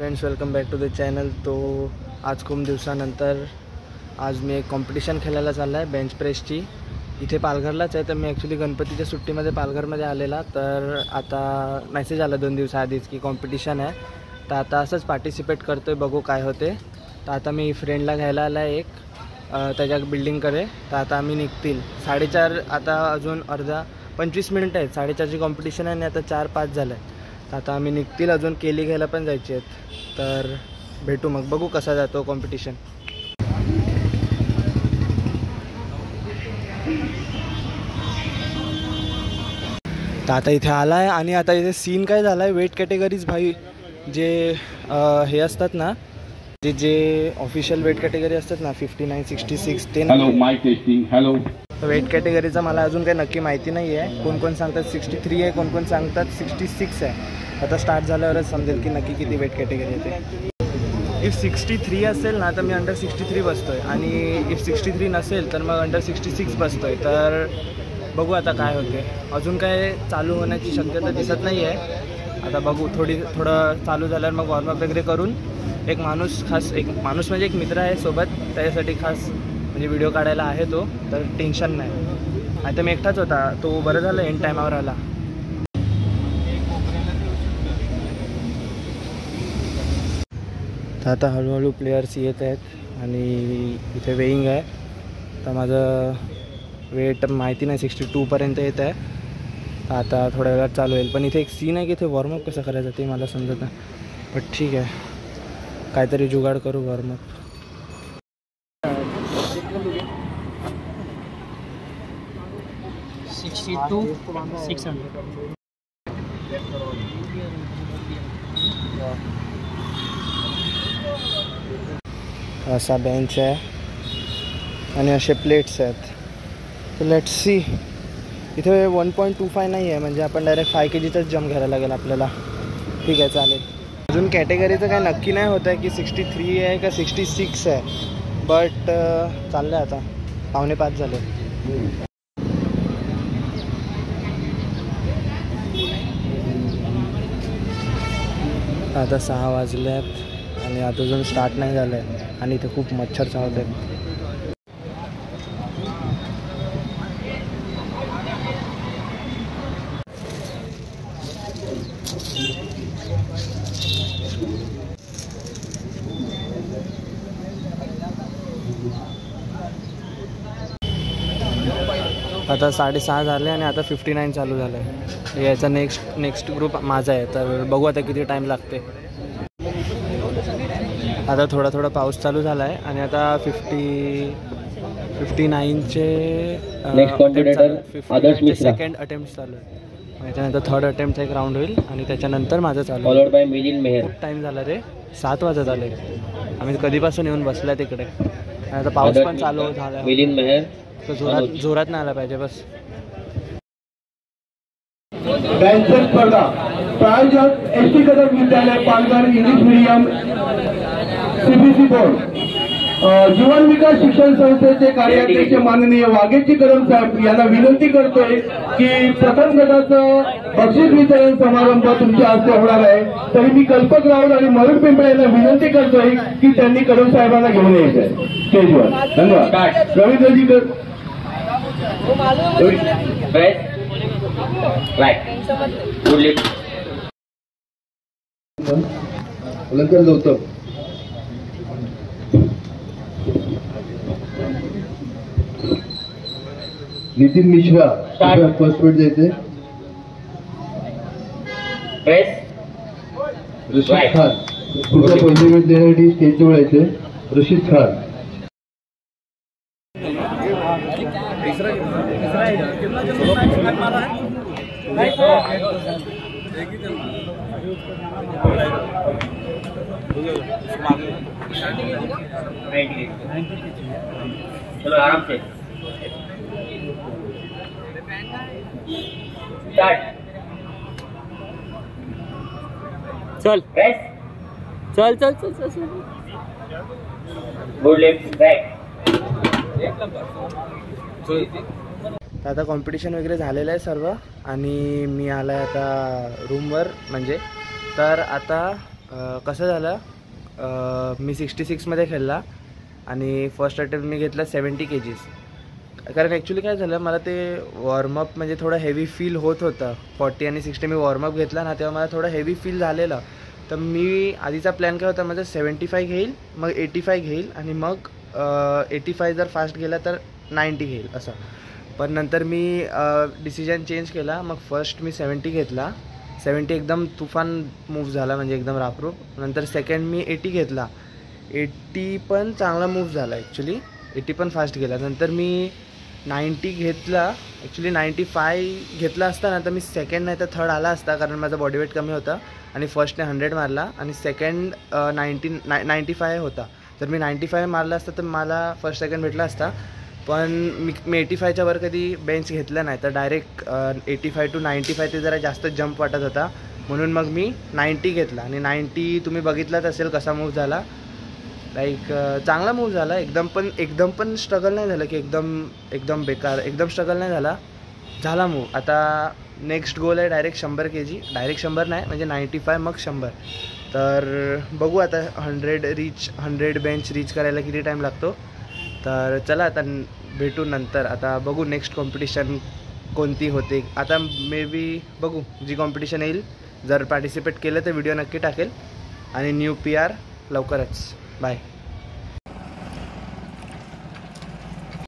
Friends welcome back to the channel तो आज खूप दिवसानंतर आज मी एक कॉम्पिटिशन खेळायला चालला आहे बेंच प्रेसची इथे पालघरलाच आहे तर मी ॲक्च्युली गणपतीच्या सुट्टीमध्ये पालघरमध्ये आलेला. तर आता मेसेज आला दोन दिवसाआधीच की कॉम्पिटिशन आहे. तर आता असंच पार्टिसिपेट करतो आहे बघू काय होते. तर आता मी फ्रेंडला घ्यायला आला आहे एक त्याच्या बिल्डिंगकडे तर आता आम्ही निघतील. साडेचार आता अजून अर्धा पंचवीस मिनिटं आहेत. साडेचारची कॉम्पिटिशन आहे आणि आता चार पाच झालं आहे तर आता आम्ही निघतील अजून केली घ्यायला पण जायची आहेत. तर भेटू मग. बघू कसा जातो कॉम्पिटिशन तर आता इथे आला आहे आणि आता इथे सीन काय झाला आहे वेट कॅटेगरीज भाई जे हे असतात ना जे जे ऑफिशियल वेट कॅटेगरी असतात ना फिफ्टी नाईन सिक्स्टी सिक्स ते हॅलो टेस्टिंग हॅलो वेट कॅटेगरीचं मला अजून काही नक्की माहिती नाही आहे. कोण कोण सांगतात सिक्स्टी थ्री आहे कोण कोण सांगतात सिक्स्टी सिक्स आहे. आता स्टार्ट झाल्यावरच समजेल की नक्की किती वेट कॅटेगरी येते इफ सिक्स्टी थ्री असेल ना तर मी अंडर सिक्स्टी थ्री बसतो आहे आणि इफ सिक्स्टी थ्री नसेल तर मग अंडर सिक्स्टी सिक्स बसतो आहे तर बघू आता काय होते अजून काय चालू होण्याची शक्यता दिसत नाही आहे आता बघू थोडी थोडं चालू झाल्यावर मग वॉर्मअप वगैरे करून एक माणूस खास एक माणूस म्हणजे एक मित्र आहे सोबत त्याच्यासाठी खास म्हणजे व्हिडिओ काढायला आहे तो तर टेन्शन नाही. आता मी एकटाच होता तो बरं झालं एन टायमावर आला. तर आता हळूहळू प्लेयर्स येत आहेत आणि इथे वेईंग आहे. तर माझं वेट माहिती नाही सिक्स्टी टूपर्यंत येत आहे. तर आता थोड्या वेळात चालू होईल. पण इथे एक सीन आहे की इथे वॉर्मअप कसं करायचं ते मला समजत नाही. बट ठीक आहे. काहीतरी जुगाड करू warm up sixty two six hundred. असा बेंच आहे. आणि असे प्लेट्स आहेत. तर लेट्स सी इथे वन पॉईंट टू फाय नाही आहे म्हणजे आपण डायरेक्ट फाय के जीचाच जम घ्यायला लागेल आपल्याला. ठीक आहे चालेल. अजून कॅटेगरीचं काय नक्की नाही होत आहे की सिक्स्टी थ्री आहे का सिक्स्टी सिक्स आहे. बट चाललं आहे आता. पावणे पाच झाले. आता सहा वाजले आहेत आणि अजून स्टार्ट नाही झालं आहे आणि इथे खूप मच्छर चावत आहेत आता साडेसहा झाले आणि आता फिफ्टी नाईन चालू झालं आहे याचा नेक्स्ट नेक्स्ट ग्रुप माझा आहे. तर बघू आता किती टाईम लागते. आता थोडा थोडा पाऊस चालू झाला आहे आणि आता फिफ्टी फिफ्टी नाईनचे. सेकंड अटेम्प्ट चालू आहे. त्याच्यानंतर थर्ड अटेम्प्ट एक राऊंड होईल आणि त्याच्यानंतर माझं चालू खूप टाईम झाला रे. सात वाजत आले. आम्ही कधीपासून येऊन बसलाय तिकडे. आणि आता पाऊस पण चालू झाला. मिलिंद मेहर. जोरात जोरात नाही आला पाहिजे बस. बँकर स्पर्धा. प्रायोजक S T Kadam Vidyalaya Palghar English medium CBSE board. जीवन विकास शिक्षण संस्थेचे कार्याध्यक्ष माननीय वाघेची कदम साहेब यांना विनंती करतोय की प्रथम गटाचं बक्षीस वितरण समारंभ तुमच्या हस्ते होणार आहे. तरी मी कल्पक राऊत आणि मयूर पिंपळे यांना विनंती करतोय की त्यांनी कदम साहेबांना घेऊन यायचं आहे. स्टेजवर धन्यवाद. रवींद्रजी अलंकार गौतम नितीन मिश्रा. फर्स्ट वेट द्यायचे. प्रेस रशीद खान. पुढचा पहिली वेट देण्यासाठी स्टेजवर यायचे रशीद खान. चलो आराम से। स्टार्ट चल. चल चल चल चल चल. गुड लिफ्ट तर आता कॉम्पिटिशन वगैरे झालेलं आहे सर्व आणि मी आला आहे आता रूमवर म्हणजे. तर आता कसं झालं मी सिक्स्टी सिक्समध्ये खेळला आणि फर्स्ट अटेम्प्ट मी घेतला सेवन्टी के जीस कारण ॲक्च्युली काय झालं मला ते वॉर्मअप म्हणजे थोडं हेवी फील होत होतं. फॉर्टी आणि सिक्स्टी मी वॉर्मअप घेतला ना तेव्हा मला थोडं हेवी फील झालेलं. तर मी आधीचा प्लॅन काय होता माझा सेवन्टी फाय घेईल मग एटी फाय घेईल आणि मग एटी फाय जर फास्ट गेला तर नाईंटी घेईल असं. पण नंतर मी डिसिजन चेंज केला मग फर्स्ट मी सेवन्टी घेतला. सेवन्टी एकदम तुफान मूव्ह झाला म्हणजे एकदम रापरूप. नंतर सेकंड मी एटी घेतला. एटी पण चांगला मूव्ह झाला ॲक्च्युली एटी पण फास्ट गेला. नंतर मी नाईंटी घेतला ॲक्च्युली नाईंटी फाय घेतला असता ना तर मी सेकंड नाही तर थर्ड आला असता कारण माझा बॉडी वेट कमी होता आणि फर्स्टने हंड्रेड मारला आणि सेकंड नाईन्टी नाय नाईंटी फाय होता. जर मी नाईंटी फाय मारला असता तर मला फर्स्ट सेकंड भेटला असता. पण मी मी एटी फायच्या वर कधी बेंच घेतला नाही. तर direct eighty five to ninety five ते जरा जास्त जंप वाटत होता. म्हणून मग मी नाईंटी घेतला. आणि नाईंटी तुम्ही बघितलाच असेल कसा मूव्ह झाला. लाईक चांगला मूव झाला. एकदम पण एकदम पण स्ट्रगल नाही झालं की एकदम एकदम बेकार एकदम स्ट्रगल नाही झाला. झाला मूव आता नेक्स्ट गोल आहे डायरेक्ट शंभर के जी डायरेक्ट शंभर नाही म्हणजे नाईंटी फाय मग शंभर. तर बघू आता hundred reach hundred bench reach करायला किती टाईम लागतो. तर चला आता भेटू नंतर. आता बघू नेक्स्ट कॉम्पिटिशन कोणती होते. आता मे बी बघू जी कॉम्पिटिशन येईल. जर पार्टिसिपेट केलं तर व्हिडिओ नक्की टाकेल. आणि न्यू पी आर लवकरच. 拜。